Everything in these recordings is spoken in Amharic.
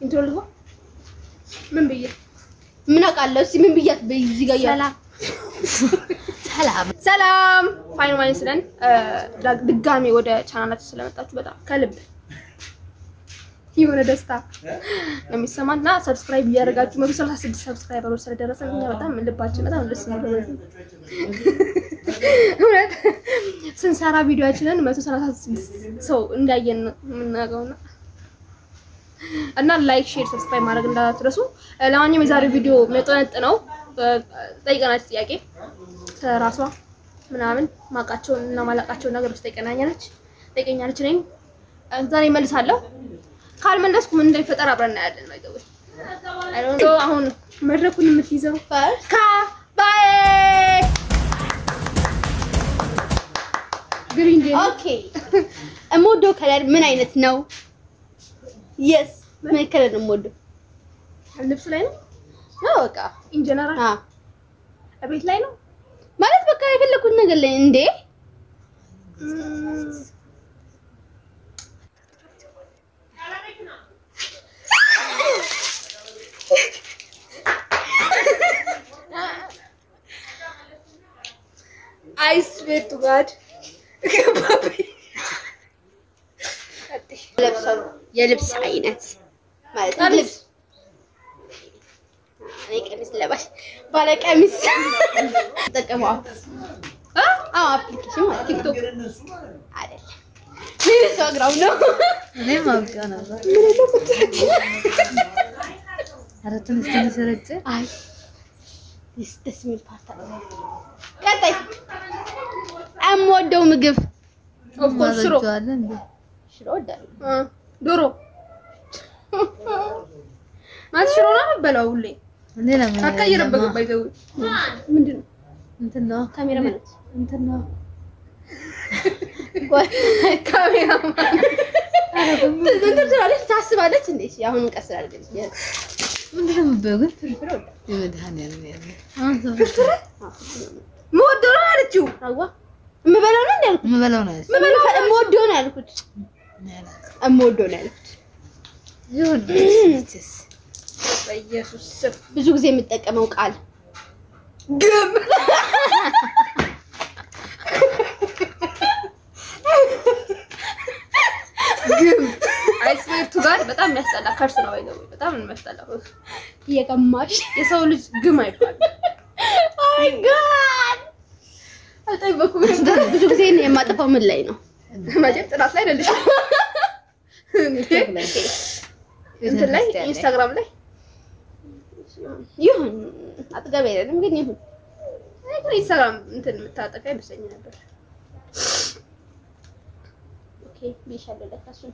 intro ልግባ። ምን ብዬ ምን አውቃለሁ? እስኪ ምን ብያት እዚህ ጋር እያለ ሰላም ሰላም፣ fine wines ነን። ድጋሜ ወደ ቻናላችን ስለመጣችሁ በጣም ከልብ የሆነ ደስታ ነው የሚሰማን እና subscribe እያደረጋችሁ መቶ ሰላሳ ስድስት subscriberኦች ስለደረሰን እኛ በጣም ልባችን በጣም ደስ እውነት ስንሰራ ቪዲዮችንን መቶ ሰላሳ ስድስት ሰው እንዳየን የምናውቀውና እና like share subscribe ማድረግ እንዳትረሱ። ለማንኛውም የዛሬው ቪዲዮ የሚያጠነጥነው ጠይቀናች ጥያቄ ስለራሷ ምናምን ማውቃቸውን እና ማላውቃቸውን ነገሮች ጠይቀናኛለች ጠይቀኛለች። እኔም ዛሬ እመልሳለሁ። ካልመለስኩ ምን እንደሚፈጠር አብረን እናያለን። ባይዘው አይዶ አሁን መድረኩን የምትይዘው ካባዬ green okay። የምወደው color ምን አይነት ነው? yes ነው የምወደው? ልብስ ላይ ነው? አዎ በቃ in general አዎ። ቤት ላይ ነው? ማለት በቃ የፈለኩት ነገር ላይ እንዴ? I swear to God የልብስ አይነት ማለት ነው። ልብስ እኔ ቀሚስ ለባሽ ባለ ቀሚስ ተጠቀመው። አዎ application ማለት ቲክቶክ አይደለም፣ ኢንስታግራም ነው። እኔም አውቄው ነበር። ኧረ ትንሽ ትንሽ ረጭ አይ ደስ የሚል አለ። ቀጣይ የምወደው ምግብ of course ሽሮ? ሽሮ እወዳለሁ። እ ዶሮ ማለት ሽሮ ነው የምበላው ሁሌ? ለማ- by the way ምንድን ነው። እንትን ነው ካሜራ ማለት እንትን ነው። ካሜራማን እንትን ትላለች ታስባለች እንዴ? አሁን ቀስ አድርገን ምንድን ነው ግን? ፍርፍር እወዳለሁ። የምወደው ያልኩት? የምበላው ነው ያልኩት። በኢየሱስ ብዙ ጊዜ የምጠቀመው ቃል ግም ግም I swear to God በጣም የሚያስጠላ curse ነው by the way በጣም ነው የሚያስጠላው እየቀማሽ የሰው ልጅ ግም አይባልም I God አልጠበኩም ብዙ ጊዜ የማጠፋው ምን ላይ ነው? መቼም ጥናት ላይ አይደለሽ እንትን ላይ ኢንስታግራም ላይ ይሁን አጥገብ አይደለም ግን ይሁን ግን ኢንስታግራም እንትን የምታጠፊ አይመስለኝ ነበር okay ብዬሻለሁ። ለካ እሱን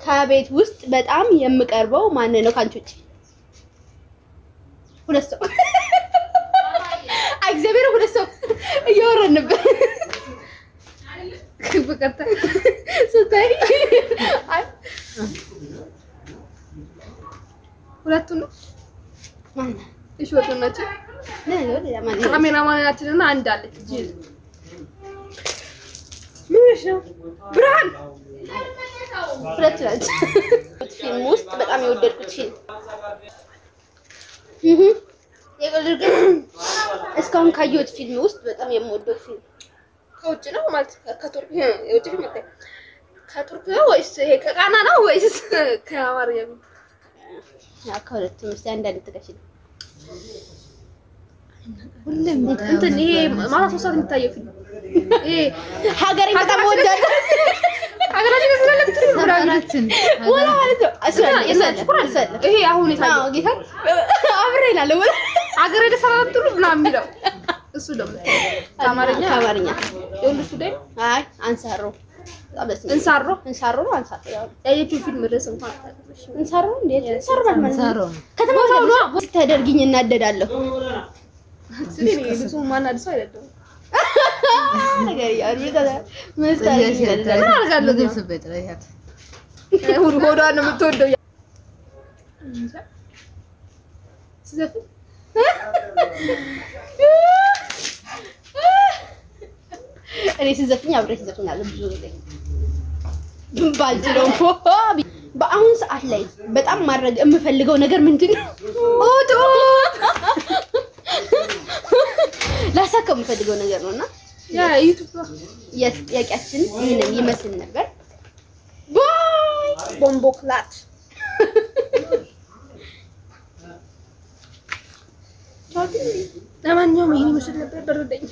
ከቤት ውስጥ በጣም የምቀርበው ማን ነው ከአንቺ ውጭ? ሁለት ሰው እግዚአብሔር ሁለት ሰው እያወራን ነበር። ሁለቱን እሺ ወጡ ናቸው ነው? ካሜራማናችንና አንድ አለች። ጅል ነው? ብርሃን! ሁለት ናቸው። ፊልም ውስጥ በጣም የወደድኩት ፊልም። እስካሁን ካየሁት ፊልም ውስጥ በጣም የምወደው ፊልም ከውጭ ነው ማለት? ከቱርክ የውጭ ፊልም ከቱርክ ነው ወይስ ይሄ ከቃና ነው ወይስ ከአማርኛ ነው? ከሁለቱም እስኪ አንዳንድ ጥቀሽ። ሁሌም እንትን ይሄ ማታ ሶስት ሰዓት የሚታየው ፊልም ይሄ ሀገሬን በጣም እወዳለሁ። ሀገራችን ስለለምትል ሀገራችን ወላ ማለት ነው እሱ አለ እሱ አለ እሱ አለ። ይሄ አሁን አዎ የታየው ጌታ አብሬ እላለሁ ወላ ሀገር የደሰላምትሉ ምናምን የሚለው እሱ ደግሞ ከአማርኛ ከአማርኛ የወንዶች ጉዳይ ነው። አይ አንሳሮ እንሳሮ? እንሳሮ ነው አንሳሮ። ያው ያየችው ፊልም ርዕስ እንኳን እንሳሮ እንዴ? እንሳሮ ማለት ነው። ነው። ከተማ ነው? ስታደርጊኝ እናደዳለሁ። ሆዷን ነው የምትወደው። እኔ ስዘፍኝ አብሬ ስዘፍኛለሁ ብዙ ጊዜ ባልችለው በአሁን ሰዓት ላይ በጣም ማድረግ የምፈልገው ነገር ምንድን ነው? ኦቶ ላሳካ የምፈልገው ነገር ነው እና ያ ዩቲዩብ የስ ጥያቄያችን ይመስል ነበር። ባይ ቦምቦ ክላት ለማንኛውም ይሄን ይመስል ነበር። በረደኝ።